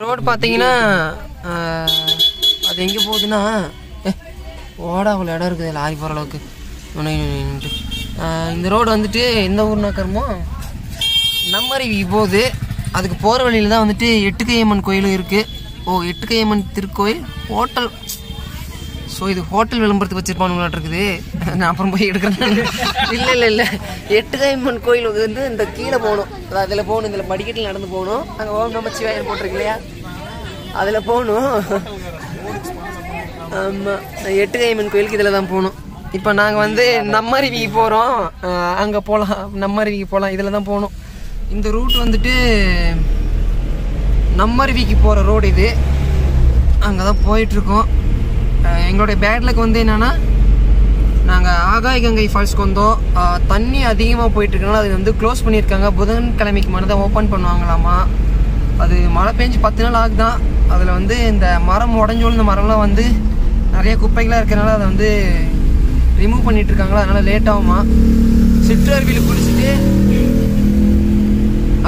Road பார்த்தீங்கன்னா அது எங்கே போகுதுன்னா ஏ, ஓடா அவ்வளோ இடம் இருக்குது லாரி போகிற அளவுக்கு. இந்த ரோடு வந்துட்டு எந்த ஊர்னா கருமோ நம்மருவி போகுது. அதுக்கு போகிற வழியில் தான் வந்துட்டு எட்டுக்கையம்மன் கோயிலும் இருக்குது ஓ எட்டுக்கையம்மன் திருக்கோயில் ஹோட்டல். ஸோ இது ஹோட்டல் விளம்பரத்துக்கு வச்சிருப்பானுங்களாட்டு இருக்குது. நான் அப்புறம் போய் எடுக்கிறேன். இல்லை இல்லை இல்லை. எட்டுகைம்மன் கோயில் வந்து இந்த கீழே போகணும். அதில் போகணும். இதில் படிக்கட்டில் நடந்து போகணும். அங்கே ஓம் நமச்சிவாயன் போட்டிருக்கு இல்லையா? அதில் போகணும். ஆமாம் எட்டுகைம்மன் கோயிலுக்கு இதில் தான் போகணும். இப்போ நாங்கள் வந்து நம்மருவிக்கு போகிறோம் அங்கே போகலாம் நம்மருவிக்கு போகலாம் இதில் தான் போகணும். இந்த ரூட் வந்துட்டு நம்மருவிக்கு போகிற ரோடு இது. அங்கே தான் போயிட்டுருக்கோம் எங்களுடைய எங்களுடைய லக் வந்து என்னென்னா நாங்கள் ஆகாய் கங்கை ஃபால்ஸ்க்கு வந்தோம். தண்ணி அதிகமாக போயிட்டு இருக்கனால அது வந்து க்ளோஸ் பண்ணியிருக்காங்க. புதன்கிழமைக்கு மட்டும் தான் ஓப்பன் பண்ணுவாங்களாமா. அது மழை பெஞ்சு பத்து நாள் ஆகுதான் அதில் வந்து இந்த மரம் உடஞ்சோல் இந்த மரம்லாம் வந்து நிறைய குப்பைகளாக இருக்கிறனால அதை வந்து ரிமூவ் பண்ணிட்டு இருக்காங்களா அதனால லேட் ஆகுமா. சிற்றருவியில் குளிச்சுட்டு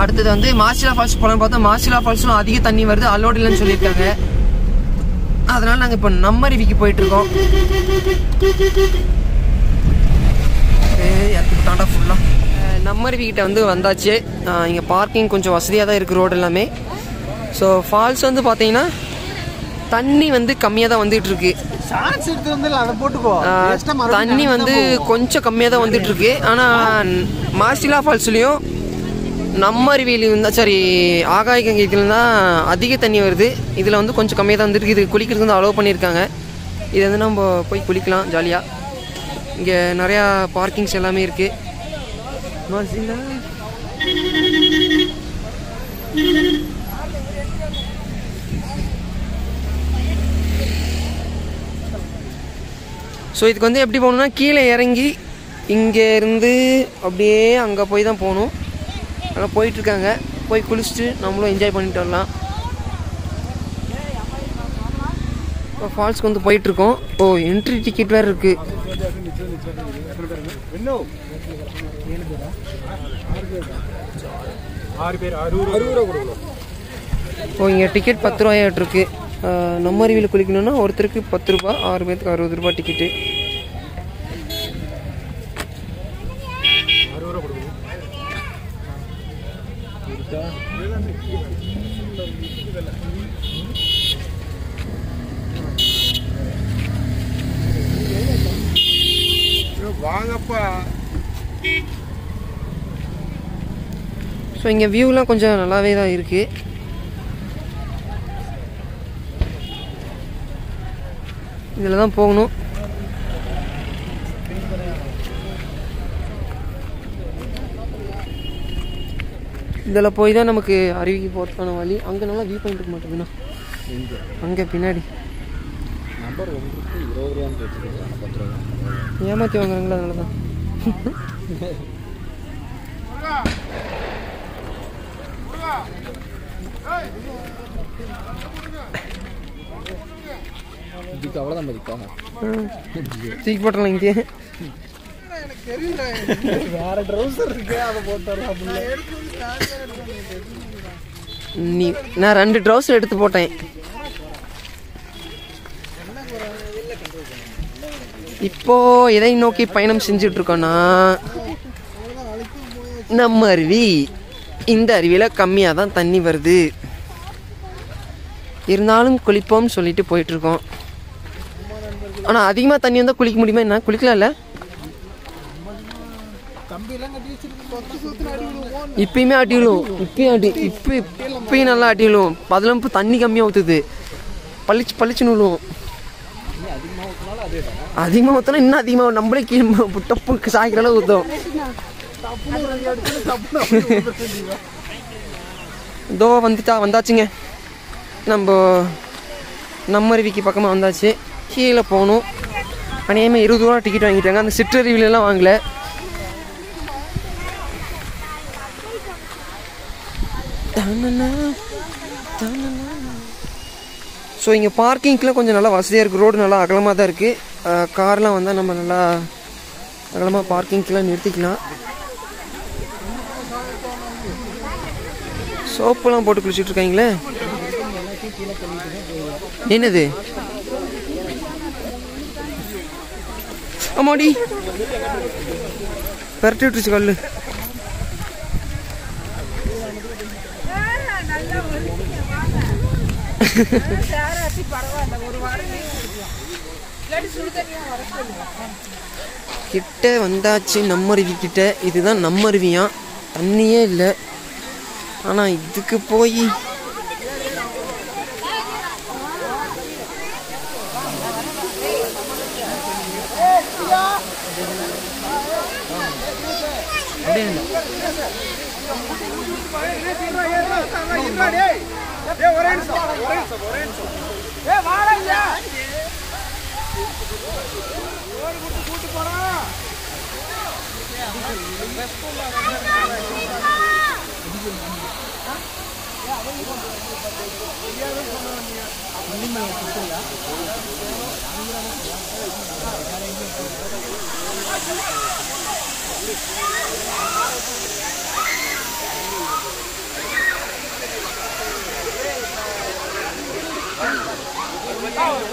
அடுத்தது வந்து மாசிலா ஃபால்ஸ் போகலான்னு பார்த்தா மாசிலா ஃபால்ஸும் அதிக தண்ணி வருது. அலோடு இல்லைன்னு சொல்லியிருக்காங்க. அதனால நாங்கள் இப்போ நம்மருவிக்கு போயிட்டு இருக்கோம் தாண்டா ஃபுல்லாக நம்மருவி கிட்ட வந்து வந்தாச்சு. இங்கே பார்க்கிங் கொஞ்சம் வசதியாக தான் இருக்குது ரோடு எல்லாமே. ஸோ ஃபால்ஸ் வந்து பார்த்தீங்கன்னா தண்ணி வந்து கம்மியாக தான் வந்துட்டு இருக்கு ஷார்ட்ஸ் எடுத்து வந்து அதை போட்டுக்கோ. ஆஹ், Waste ஆ மறுபடியும் தண்ணி வந்து கொஞ்சம் கம்மியாக தான் வந்துட்டு இருக்கு ஆனால் மாசிலா ஃபால்ஸ்லேயும் நம்ம அருவியிலையும் தான் சாரி ஆகாய கங்கைக்குலாம் தான் அதிக தண்ணி வருது. இதில் வந்து கொஞ்சம் கம்மியாக தான் வந்துருக்கு. இது குளிக்கிறதுக்கு வந்து அலோவ் பண்ணியிருக்காங்க. இது வந்து நம்ம போய் குளிக்கலாம் ஜாலியாக இங்கே நிறையா பார்க்கிங்ஸ் எல்லாமே இருக்குது ஸோ இதுக்கு வந்து எப்படி போகணுன்னா கீழே இறங்கி இங்கே இருந்து அப்படியே அங்கே போய் தான் போகணும். அதெல்லாம் போயிட்டுருக்காங்க. போய் குளிச்சுட்டு நம்மளும் என்ஜாய் பண்ணிட்டு வரலாம். இப்போ ஃபால்ஸ்க்கு வந்து போயிட்டுருக்கோம். ஓ என்ட்ரி டிக்கெட் வேறு இருக்குது அறுபது ஓ இங்கே டிக்கெட் பத்து ரூபாயிட்டு இருக்கு நம்ம அருவியில் குளிக்கணும்னா ஒருத்தருக்கு பத்து ரூபா ஆறு பேருக்கு அறுபது ரூபாய் டிக்கெட்டு அறுபது ரூபா கொடுக்கணும் வாங்கப்பா. ஸோ இங்கே வியூலாம் கொஞ்சம் நல்லாவே தான் இருக்குது இதில் தான் போகணும். இதில் போய் தான் நமக்கு அருவிக்கு போகிறதுக்கான வழி. அங்கே நல்லா வியூ பாயிண்ட் இருக்க மாட்டேங்குதுண்ணா அங்கே பின்னாடி. ஏமாற்றி வாங்குறாங்களா அதனால தான். இதுக்கு அவ்வளோதான் மதிப்பா? தூக்கி போட்டுடலாம் இங்கே வேற ட்ரௌசர் இருக்கு அதை போட்டுறோம் நீ நான் ரெண்டு ட்ரௌசர் எடுத்து போட்டேன். இப்போ எதை நோக்கி பயணம் செஞ்சுட்டு இருக்கோம்னா நம்ம அருவி இந்த அருவியில் கம்மியாக தான் தண்ணி வருது. இருந்தாலும் குளிப்போம்னு சொல்லிட்டு போயிட்டு இருக்கோம் ஆனால் அதிகமாக தண்ணி வந்தால் குளிக்க முடியுமா என்ன? குளிக்கலாம்ல கம்பியெல்லாம் கட்டி வச்சிருக்கு சொத்து சொத்து அடி விழுவோம் இப்பயுமே அடி விழும் இப்பயும் அடி இப்போ இப்பயும் நல்லா அடி விழும் இப்போ தண்ணி கம்மியாக ஊற்றுது பளிச்சு பளிச்சுன்னு விழுவும். அதிகமாக ஊற்றினா இன்னும் அதிகமாக நம்மளே கீழே டப்பு சாய்க்கிற அளவு ஊற்றும் இதோ வந்துட்டா வந்தாச்சுங்க. நம்ம நம்ம அருவிக்கு பக்கமாக வந்தாச்சு. கீழே போகணும். அநேகமாக இருபது ரூபா டிக்கெட் வாங்கிட்டாங்க. அந்த சிற்றருவிலலாம் வாங்கல. ஸோ இங்கே பார்க்கிங்க்கெலாம் கொஞ்சம் நல்லா வசதியாக இருக்குது ரோடு நல்லா அகலமாக தான் இருக்குது கார்லாம் வந்தால் நம்ம நல்லா அகலமாக பார்க்கிங்க்கெலாம் நிறுத்திக்கலாம். சோப்புலாம் போட்டு குளிச்சுட்டு இருக்காங்களே? என்னது? ஆமாடி. பெரட்டி விட்டுருச்சு கல்லு. கிட்ட வந்தாச்சு நம்ம அருவி கிட்ட. இதுதான் நம்ம அருவியாம் தண்ணியே இல்லை. ஆனால் இதுக்கு போய் கூட்டு போறான் Thank you. 아니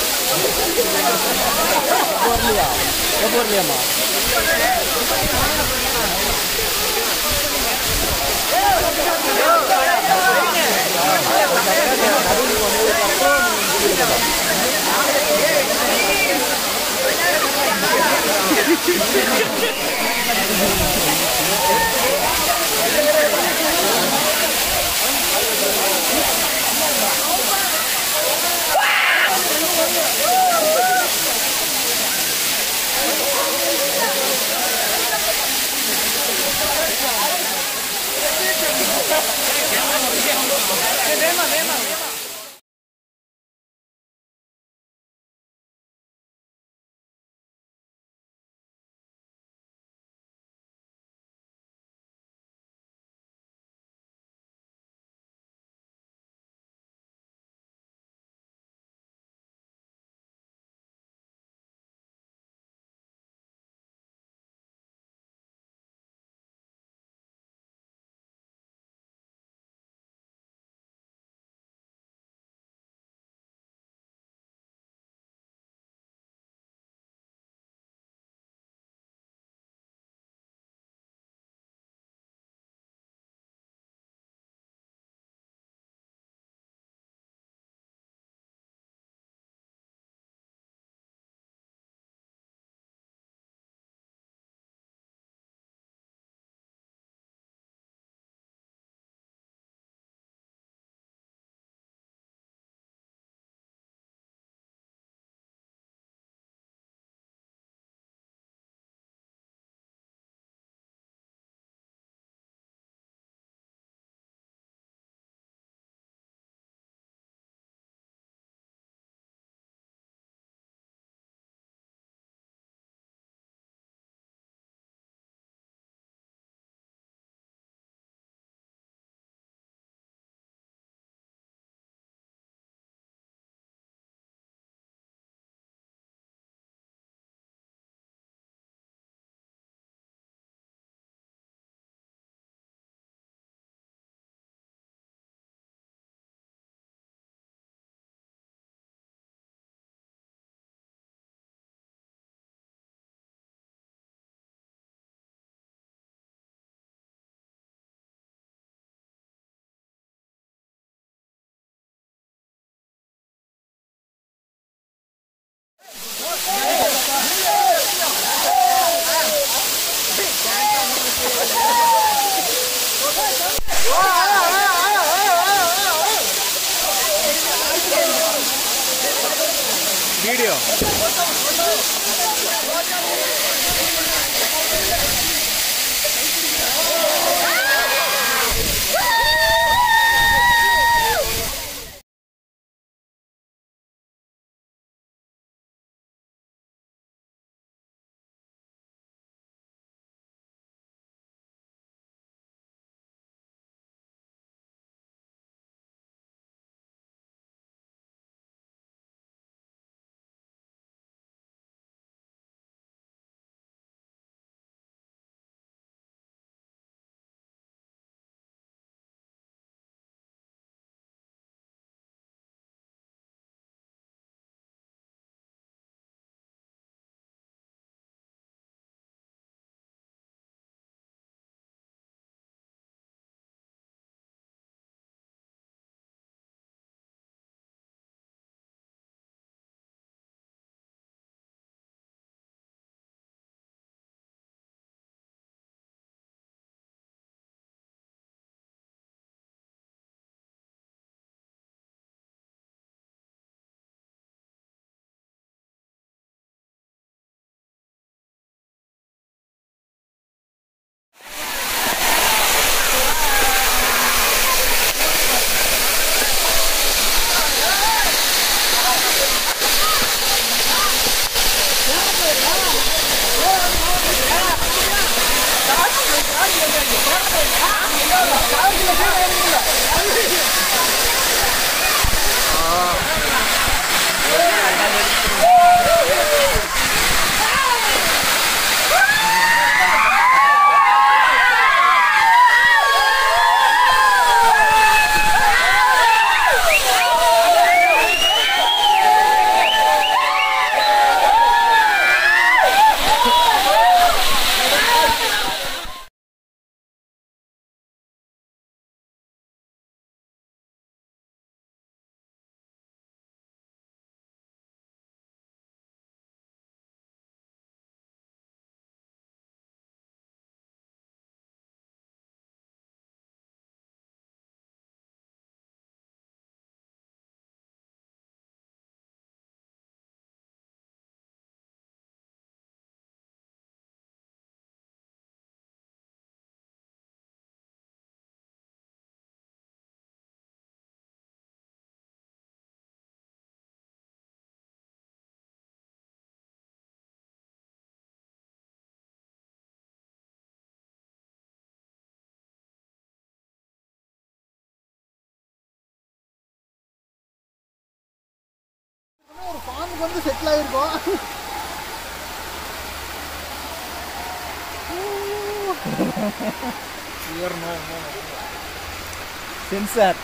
Borneo. Ke Borneo mah. Hehehehe Démale, démale. 아. ஃபார்முக்கு வந்து செட்டில் ஆகிருக்கோம் சென்சார்